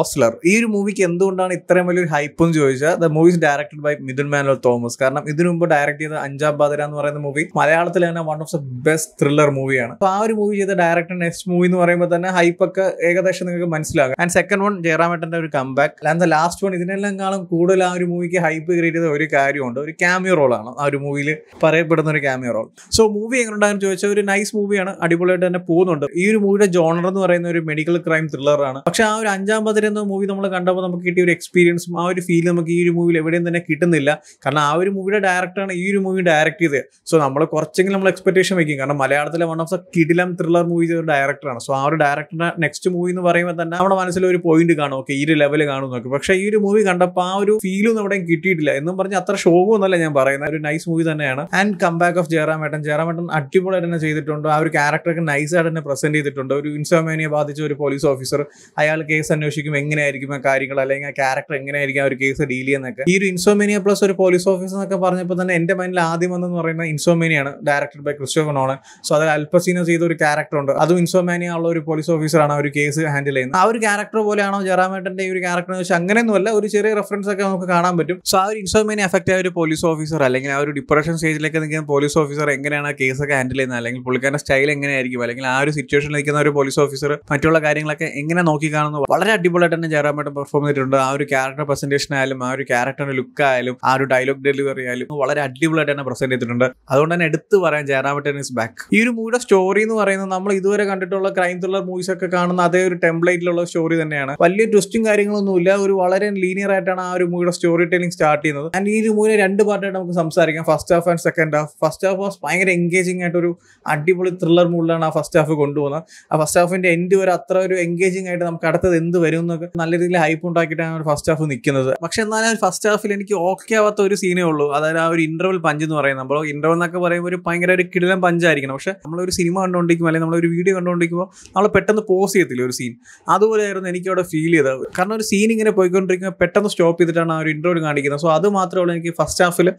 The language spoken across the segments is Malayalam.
ഓസ്ലർ. ഈ ഒരു മൂവിക്ക് എന്തുകൊണ്ടാണ് ഇത്രയും വലിയൊരു ഹൈപ്പ് എന്ന് ചോദിച്ചാൽ the movie's directed by Mithun Manuel Thomas. കാരണം ഇതിനു മുമ്പ് ഡയറക്ട് ചെയ്ത അഞ്ചാം ബാദര എന്ന് പറയുന്ന മൂവി മലയാളത്തിൽ തന്നെ one of the best thriller മൂവിയാണ് അപ്പോൾ ആ ഒരു മൂവി ചെയ്ത ഡയറക്ടർ നെക്സ്റ്റ് മൂവി എന്ന് പറയുമ്പോൾ തന്നെ ഹൈപ്പ് ഒക്കെ ഏകദേശം നിങ്ങൾക്ക് മനസ്സിലാകും. ആൻഡ് സെക്കൻഡ് വൺ ജയറാമേട്ടന്റെ ഒരു comeback and the last one ഇതിനെല്ലാം കാണും കൂടുതൽ ആ ഒരു മൂവിക്ക് ഹൈപ്പ് ക്രിയേറ്റ് ചെയ്ത ഒരു കാര്യമുണ്ട്. ഒരു ക്യാമിയോ റോളാണ് ആ ഒരു മൂവിയിൽ പറയപ്പെടുന്ന ഒരു ക്യാമിയോ റോൾ സോ മൂവി എങ്ങനെ ഉണ്ടാകുന്ന ചോദിച്ചാൽ ഒരു നൈസ് മൂവിയാണ് അടിപൊളിയായിട്ട് തന്നെ പോകുന്നുണ്ട്. ഈ ഒരു മൂവിയുടെ ജോണർ എന്ന് പറയുന്ന ഒരു മെഡിക്കൽ ക്രൈം ത്രില്ലറാണ് പക്ഷെ ആ ഒരു അഞ്ചാം പതിര എന്ന മൂവി നമ്മൾ കണ്ടപ്പോൾ നമുക്ക് കിട്ടിയ ഒരു എക്സ്പീരിയൻസും ആ ഒരു ഫീൽ നമുക്ക് ഈ ഒരു മൂവിയിൽ എവിടെയും തന്നെ കിട്ടുന്നില്ല. കാരണം ആ ഒരു മൂവിയുടെ ഡയറക്ടറാണ് ഈ ഒരു മൂവി ഡയറക്ട് ചെയ്തത്. സോ നമ്മൾ കുറച്ചെങ്കിലും നമ്മൾ എക്സ്പെക്ടേഷൻ വെക്കും. കാരണം മലയാളത്തിലെ വൺ ഓഫ് ദ കിടിലം ത്രില്ലർ മൂവി ഒരു ഡയറക്ടറാണ് സോ ആ ഒരു ഡയറക്ടറിന്റെ നെക്സ്റ്റ് മൂവി എന്ന് പറയുമ്പോൾ തന്നെ നമ്മുടെ മനസ്സിൽ ഒരു പോയിന്റ് കാണും. ഓക്കെ ഈ ഒരു ലെവൽ കാണും നോക്കി പക്ഷേ ഈ ഒരു മൂവി കണ്ടപ്പോൾ ആ ഒരു ഫീലൊന്നും എവിടെയും കിട്ടിയിട്ടില്ല. എന്നും പറഞ്ഞ് അത്ര ഷോകമൊന്നല്ല ഞാൻ പറയുന്നത്. ഒരു നൈസ് മൂവി തന്നെയാണ്. ആൻഡ് കം ബാക്ക് ഓഫ് ജയറാമേട്ടൻ. ജയറാമേട്ടൻ അടിപൊളിയായിട്ട് തന്നെ ചെയ്തിട്ടുണ്ട്. ആ ഒരു ക്യാരക്ടറൊക്കെ നൈസായിട്ട് തന്നെ പ്രസന്റ് ചെയ്തിട്ടുണ്ട്. ഒരു ഇൻസോമേനിയെ ബാധിച്ച ഒരു പോലീസ് ഓഫീസർ അയാൾ കേസ് അന്വേഷിക്കും എങ്ങനെയായിരിക്കും ആ കാര്യങ്ങൾ അല്ലെങ്കിൽ ആ ക്യാരക്ടർ എങ്ങനെയായിരിക്കും ആ ഒരു കേസ് ഡീൽ ചെയ്യുന്നൊക്കെ ഈ ഒരു ഇൻസോമേനിയ പ്ലസ് ഒരു പോലീസ് ഓഫീസർ എന്നൊക്കെ പറഞ്ഞപ്പോൾ തന്നെ എന്റെ മൈൻഡിൽ ആദ്യം വന്നെന്ന് പറയുന്ന ഇൻസോമേനിയാണ് directed by Christopher Nolan so അതിൽ അൽപ്പസീനോ ചെയ്ത ഒരു ക്യാരക്ടർ ഉണ്ട്. അതും ഇൻസോമേനിയ ഉള്ള ഒരു പോലീസ് ഓഫീസറാണ് ഒരു കേസ് ഹാൻഡിൽ ചെയ്യുന്നത്. ആ ഒരു ക്യാരക്ടർ പോലെയാണോ ജറാമേട്ടന്റെ ഈ ഒരു ക്യാരക്ടർ എന്ന് വെച്ചാൽ അങ്ങനെയൊന്നുമല്ല. ഒരു ചെറിയ റെഫറൻസ് ഒക്കെ നമുക്ക് കാണാൻ പറ്റും. സോ ആ ഒരു ഇൻസോമേനിയ എഫക്റ്റ് ആയ ഒരു പോലീസ് ഓഫീസർ അല്ലെങ്കിൽ ആ ഒരു ഡിപ്രഷൻ സ്റ്റേജിലേക്ക് നിൽക്കുന്ന പോലീസ് ഓഫീസർ എങ്ങനെയാണ് ആ ഒക്കെ ഹാൻഡിൽ ചെയ്യുന്നത്? അല്ലെങ്കിൽ പുള്ളിക്കാരുടെ സ്റ്റൈൽ എങ്ങനെയായിരിക്കും? അല്ലെങ്കിൽ ആ ഒരു സിറ്റുവേഷനിൽ നിൽക്കുന്ന ഒരു പോലീസ് ഓഫീസർ മറ്റുള്ള കാര്യങ്ങളൊക്കെ എങ്ങനെ നോക്കി കാണുന്നു? വളരെ അടിപൊളിയായിട്ട് തന്നെ ജയറാമേട്ടൻ പെർഫോം ചെയ്തിട്ടുണ്ട്. ആ ഒരു ക്യാരക്ടർ പ്രസന്റേഷൻ ആയാലും ആ ഒരു ക്യാരക്ടറിന്റെ ലുക്ക് ആയാലും ആ ഒരു ഡയലോഗ് ഡെലിവറി ആയാലും വളരെ അടിപൊളിയായിട്ട് തന്നെ പ്രസന്റ് ചെയ്തിട്ടുണ്ട്. അതുകൊണ്ട് തന്നെ എടുത്ത് പറയാൻ ജയറാമേട്ടൻ ഇസ് ബാക്ക് ഈ ഒരു മൂവിയുടെ സ്റ്റോറി എന്ന് പറയുന്നത് നമ്മൾ ഇതുവരെ കണ്ടിട്ടുള്ള ക്രൈം ത്രില്ലർ മൂവീസ് ഒക്കെ കാണുന്ന അതേ ഒരു ടെംപ്ലേറ്റിലുള്ള സ്റ്റോറി തന്നെയാണ്. വലിയ ട്വിസ്റ്റും കാര്യങ്ങളൊന്നുമില്ല ഒരു വളരെ ലീനിയർ ആയിട്ടാണ് ആ ഒരു മൂവിയുടെ സ്റ്റോറി ടെലിംഗ് സ്റ്റാർട്ട് ചെയ്യുന്നത്. ആൻഡ് ഈ ഒരു മൂവിനെ രണ്ട് പാർട്ടായിട്ട് നമുക്ക് സംസാരിക്കാം. First half and second half first half was ഭയങ്കര എൻഗേജിംഗ് ആയിട്ട് ഒരു അടിപൊളി ത്രില്ലർ മൂഡിലാണ് ആ ഫസ്റ്റ് ഹാഫ് കൊണ്ടുപോകുന്നത്. ആ ഫസ്റ്റ് ഹാഫിന്റെ എൻഡ് വരെ അത്ര ഒരു എൻഗേജിംഗ് ആയിട്ട് നമുക്ക് അടുത്തത് എന്ത് വരും എന്നൊക്കെ നല്ല രീതിയിൽ ഹൈപ്പ് ഉണ്ടാക്കിയിട്ടാണ് ഫസ്റ്റ് ഹാഫ് നിൽക്കുന്നത് പക്ഷെ എന്നാലും ഫസ്റ്റ് ഹാഫിൽ എനിക്ക് ഓക്കെ ആവാത്ത ഒരു സീനേ ഉള്ളൂ. അതായത് ആ ഒരു ഇന്റർവൽ പഞ്ച് എന്ന് പറയുന്നത്. നമ്മൾ ഇന്റർവൽ എന്നൊക്കെ പറയുമ്പോൾ ഒരു ഭയങ്കര ഒരു കിടിലൻ പഞ്ചായിരിക്കണം പക്ഷെ നമ്മൾ ഒരു സിനിമ കണ്ടുകൊണ്ടിരിക്കുമ്പോൾ അല്ലെങ്കിൽ ഒരു വീഡിയോ കണ്ടുകൊണ്ടിരിക്കുമ്പോൾ നമ്മൾ പെട്ടെന്ന് പോസ് ചെയ്യത്തില്ല ഒരു സീൻ അതുപോലെയായിരുന്നു എനിക്ക് അവിടെ ഫീൽ ചെയ്തത്. കാരണം ഒരു സീൻ ഇങ്ങനെ പോയിക്കൊണ്ടിരിക്കുമ്പോൾ പെട്ടെന്ന് സ്റ്റോപ്പ് ചെയ്തിട്ടാണ് ആ ഒരു ഇന്റർവ്യൂ കാണിക്കുന്നത്. സോ അത് മാത്രമേ എനിക്ക് ഫസ്റ്റ് ഹാഫിൽ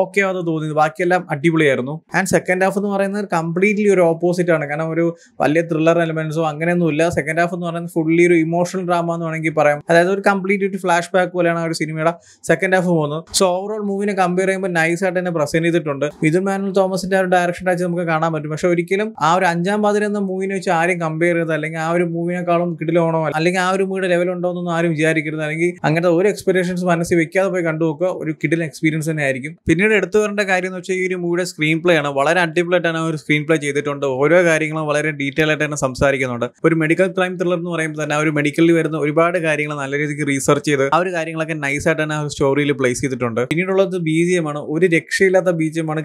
ഓക്കെ ആവാതെ തോന്നിയത്. ബാക്കിയെല്ലാം അടിപൊളിയായിരുന്നു. ആൻഡ് സെക്കൻഡ് ഹാഫ് എന്ന് പറയുന്നത് കംപ്ലീറ്റ്ലി ഒരു ഓപ്പോസിറ്റ് ആണ്. കാരണം ഒരു വലിയ ത്രില്ലർ എലമെന്റ്സോ അങ്ങനെയൊന്നുമില്ല. സെക്കൻഡ് ഹാഫ് എന്ന് പറയുന്നത് ഫുള്ളി ഒരു ഇമോഷണൽ ഡ്രാമ എന്ന് വേണമെങ്കിൽ പറയാം. അതായത് ഒരു കംപ്ലീറ്റ് ഒരു ഫ്ലാഷ് ബാക്ക് പോലെയാണ് ആ ഒരു സിനിമയുടെ സെക്കൻഡ് ഹാഫ് പോകുന്നത്. സോ ഓവറോൾ മൂവിനെ കമ്പയർ ചെയ്യുമ്പോൾ നൈസ് ആയിട്ട് തന്നെ പ്രസന്റ് ചെയ്തിട്ടുണ്ട്. മിഥുൻ മാനുവൽ തോമസിന്റെ ആ ഒരു ഡയറക്ഷൻ ആയിട്ട് നമുക്ക് കാണാൻ പറ്റും. പക്ഷെ ഒരിക്കലും ആ ഒരു അഞ്ചാം പാതിര എന്ന മൂവിനെ വെച്ച് ആരും കമ്പയർ ചെയ്ത് അല്ലെങ്കിൽ ആ ഒരു മൂവിനെക്കാളും കിടിലോണോ അല്ലെങ്കിൽ ആ ഒരു മൂവിയുടെ ലെവൽ ഉണ്ടോ എന്നൊന്നും ആരും വിചാരിക്കരുത്. അല്ലെങ്കിൽ അങ്ങനത്തെ ഒരു എക്സ്പെക്ടേഷൻസ് മനസ്സിൽ വെക്കാതെ പോയി കണ്ടു നോക്കുക. ഒരു കിടിലൻ എക്സ്പീരിയൻസ് തന്നെ ആയിരിക്കും. പിന്നീട് എടുത്തു വരേണ്ട കാര്യം എന്ന് വെച്ചാൽ ഈ ഒരു മൂവിയുടെ സ്ക്രീൻ പ്ലേ ആണ്. വളരെ അടിപൊളിയായിട്ടാണ് ഒരു സ്ക്രീൻ പ്ലേ ചെയ്തിട്ടുണ്ട്. ഓരോ കാര്യങ്ങളും വളരെ ഡീറ്റെയിൽ ആയിട്ട് തന്നെ സംസാരിക്കുന്നുണ്ട്. ഒരു മെഡിക്കൽ ക്രൈം ത്രില്ലർ എന്ന് പറയുമ്പോൾ തന്നെ ആ ഒരു മെഡിക്കലിൽ വരുന്ന ഒരുപാട് കാര്യങ്ങൾ നല്ല രീതിക്ക് റീസെർച്ച് ചെയ്ത് ആ ഒരു കാര്യങ്ങളൊക്കെ നൈസ് ആയിട്ട് തന്നെ ആ സ്റ്റോറിയിൽ പ്ലേസ് ചെയ്തിട്ടുണ്ട്. പിന്നീടുള്ളത് ബി ജി എം ആണ് ഒരു രക്ഷയില്ലാത്ത ബി ജി എം ആണ്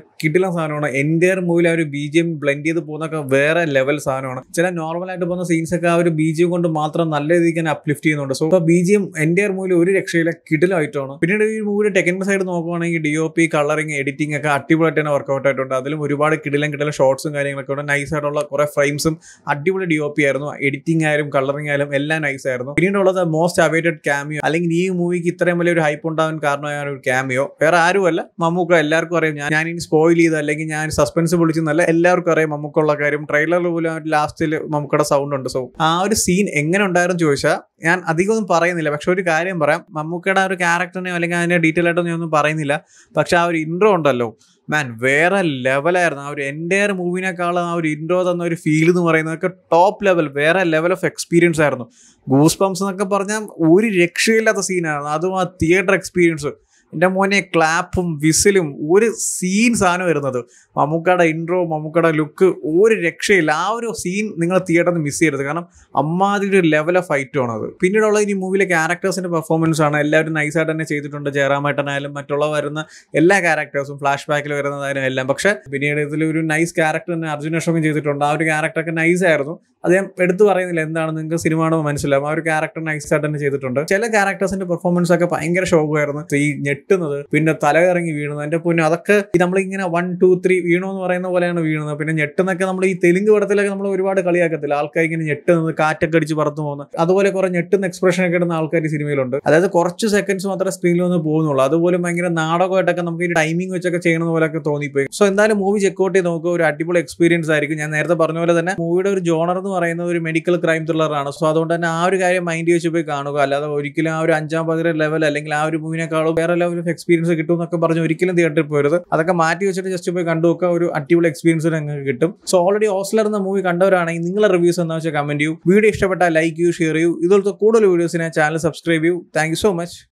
സാധനമാണ് എന്റെ മൂവിൽ ആ ഒരു ബി ജി എം ബ്ലെൻഡ് ചെയ്ത് പോകുന്നൊക്കെ വേറെ ലെവൽ സാധനമാണ്. ചില നോർമൽ ആയിട്ട് പോകുന്ന സീൻസ് ഒക്കെ ആ ഒരു ബി ജി എം കൊണ്ട് മാത്രം നല്ല രീതിക്ക് തന്നെ അപ്ലിഫ്റ്റ് ചെയ്യുന്നുണ്ട്. സോ ബി ജി എം എന്റെ മൂവിൽ ഒരു രക്ഷയില്ല കിടിലായിട്ടാണ്. പിന്നീട് ഈ മൂവിയുടെ ടെക്നിക്കൽ സൈഡ് നോക്കുവാണെങ്കിൽ D O P colouring editing ഒക്കെ അടിപൊളിയായിട്ട് തന്നെ വർക്കൗട്ട് ആയിട്ടുണ്ട്. അതിലും ഒരുപാട് കിടിലും കിടിലൻ ഷോർട്സും കാര്യങ്ങളൊക്കെ ഉണ്ട്. നൈസ് ആയിട്ടുള്ള കുറെ ഫ്രെയിംസും അടിപൊളി ഡി ഒ പി ആയിരുന്നു. എഡിറ്റിംഗ് ആയാലും കളറിംഗ് ആയാലും എല്ലാം നൈസ് ആയിരുന്നു. പിന്നീടുള്ളത് മോസ്റ്റ് അവൈറ്റഡ് ക്യാമിയോ അല്ലെങ്കിൽ ഈ മൂവിക്ക് ഇത്രയും വലിയൊരു ഹൈപ്പ് ഉണ്ടാകാൻ കാരണമായ ഒരു ക്യാമിയോ വേറെ ആരുമല്ല. മമ്മൂക്ക എല്ലാവർക്കും അറിയാം. ഞാൻ ഞാൻ ഇനി സ്പോയിൽ ചെയ്ത് അല്ലെങ്കിൽ ഞാൻ സസ്പെൻസ് വിളിച്ചെന്നല്ല എല്ലാവർക്കും അറിയാം മമ്മൂക്കുള്ള കാര്യം. ട്രെയിലറിൽ പോലും ലാസ്റ്റിൽ മമ്മൂക്കയുടെ സൗണ്ട് ഉണ്ട്. സോ ആ ഒരു സീൻ എങ്ങനെ ഉണ്ടായിരുന്നു ചോദിച്ചാൽ ഞാൻ അധികമൊന്നും പറയുന്നില്ല. പക്ഷെ ഒരു കാര്യം പറയാം. മമ്മൂക്കയുടെ ആ ഒരു ക്യാരക്ടറിനെയോ അല്ലെങ്കിൽ അതിന്റെ ഡീറ്റെയിൽ ആയിട്ടൊന്നും ഒന്നും പറയുന്നില്ല. പക്ഷെ ആ ഒരു ഇൻട്രോ ഉണ്ടല്ലോ. മാൻ വേറെ ലെവലായിരുന്നു ആ ഒരു എന്റെ മൂവിനേക്കാളും ആ ഒരു ഇൻട്രോ തന്ന ഒരു ഫീൽ എന്ന് പറയുന്നതൊക്കെ ടോപ്പ് ലെവൽ വേറെ ലെവൽ ഓഫ് എക്സ്പീരിയൻസ് ആയിരുന്നു. ഗൂസ് പംസ് എന്നൊക്കെ പറഞ്ഞാൽ ഒരു രക്ഷയില്ലാത്ത സീനായിരുന്നു അതും ആ തിയേറ്റർ എക്സ്പീരിയൻസ് എന്റെ മോനെ ക്ലാപ്പും വിസിലും ഒരു സീൻ സാധനം വരുന്നത്. മമ്മൂക്കയുടെ ഇൻട്രോ മമ്മൂക്കയുടെ ലുക്ക് ഒരു രക്ഷയില്ല. ആ ഒരു സീൻ നിങ്ങൾ തിയേറ്ററിൽ മിസ് ചെയ്യരുത്. കാരണം അമ്മാതിരി ഒരു ലെവൽ ഓഫ് ഫൈറ്റുമാണ് അത്. പിന്നീടുള്ള ഈ മൂവിയിലെ ക്യാരക്ടേഴ്സിന്റെ പെർഫോമൻസ് ആണ്. എല്ലാവരും നൈസായിട്ട് തന്നെ ചെയ്തിട്ടുണ്ട്. ജയറാമേട്ടനായാലും മറ്റുള്ള വരുന്ന എല്ലാ ക്യാരക്ടേഴ്സും ഫ്ലാഷ് ബാക്കിൽ വരുന്നതായാലും എല്ലാം. പക്ഷേ പിന്നീട് ഇതിൽ ഒരു നൈസ് ക്യാരക്ടർ തന്നെ അർജുൻ അശോകൻ ചെയ്തിട്ടുണ്ട്. ആ ഒരു ക്യാരക്ടറൊക്കെ നൈസ് ആയിരുന്നു. ഞാൻ എടുത്തു പറയുന്നില്ല. എന്താണ് നിങ്ങൾക്ക് സിനിമ ആണോ മനസ്സിലാവും. ആ ഒരു ക്യാരക്ടർ നൈസ് ആയിട്ട് തന്നെ ചെയ്തിട്ടുണ്ട്. ചില ക്യാരക്ടേഴ്സിന്റെ പെർഫോമൻസ് ഒക്കെ ഭയങ്കര ഷോക്കായിരുന്നു ഈ ഞെട്ടുന്നത് പിന്നെ തല ഇറങ്ങി വീണത്. എന്റെ പൊന്നെ അതൊക്കെ നമ്മളിങ്ങനെ വൺ ടു ത്രീ വീണു എന്ന് പറയുന്ന പോലെയാണ് വീണത്. പിന്നെ ഞെട്ടുന്നൊക്കെ നമ്മൾ ഈ തെലുങ്ക് പടത്തിലൊക്കെ നമ്മൾ ഒരുപാട് കളിയാക്കത്തില്ല? ആൾക്കാർ ഇങ്ങനെ ഞെട്ടുന്നത് കാറ്റൊക്കെ അടിച്ച് പറത്തു പോകുന്നത് അതുപോലെ കുറെ ഞെട്ടുന്ന എക്സ്പ്രഷൻ ഒക്കെ ഇടുന്ന ആൾക്കാർ സിനിമയിലുണ്ട്. അതായത് കുറച്ച് സെക്കൻഡ്സ് മാത്രമേ സ്ക്രീനിൽ വന്ന് പോകുന്നുള്ളൂ. അതുപോലെ ഭയങ്കര നാടകമായിട്ടൊക്കെ നമുക്ക് ഈ ടൈമിംഗ് വെച്ചൊക്കെ ചെയ്യുന്ന പോലെയൊക്കെ തോന്നിപ്പോയി. സോ എന്തായാലും മൂവി ചെക്കൗട്ട് ചെയ്ത് നോക്കുക ഒരു അടിപൊളി എക്സ്പീരിയൻസ് ആയിരിക്കും. ഞാൻ നേരത്തെ പറഞ്ഞ പോലെ തന്നെ മൂവിയുടെ ഒരു ജോണർ എന്ന് പറയുന്നത് ഒരു മെഡിക്കൽ ക്രൈം ത്രില്ലർ ആണ്. സോ അതുകൊണ്ട് തന്നെ ആ ഒരു കാര്യം മൈൻഡ് വെച്ച് പോയി കാണുക. അല്ലാതെ ഒരിക്കലും ആ ഒരു അഞ്ചാം പതിരെ ലെവൽ അല്ലെങ്കിൽ ആ ഒരു മൂവിനേക്കാളും വേറെ ലെവൽ ഓഫ് എക്സ്പീരിയൻസ് കിട്ടും എന്നൊക്കെ പറഞ്ഞ് ഒരിക്കലും തിയേറ്ററിൽ പോരുത്. അതൊക്കെ മാറ്റി വെച്ചിട്ട് ജസ്റ്റ് പോയി കണ്ടു നോക്കുക. ഒരു അടിപൊളി എക്സ്പീരിയൻസ് നിങ്ങൾക്ക് കിട്ടും. സോ ഓൾറെഡി ഹോസ്റ്റലർ എന്ന മൂവി കണ്ടവരാണെങ്കിൽ നിങ്ങളുടെ റിവ്യൂസ് എന്താ വെച്ചാൽ കമന്റ് ചെയ്യൂ. വീഡിയോ ഇഷ്ടപ്പെട്ടാൽ ലൈക്ക് ചെയ്യൂ ഷെയർ ചെയ്യൂ. ഇതുപോലത്തെ കൂടുതൽ വീഡിയോസിനെ ചാനൽ സബ്സ്ക്രൈബ് ചെയ്യൂ. Thank so much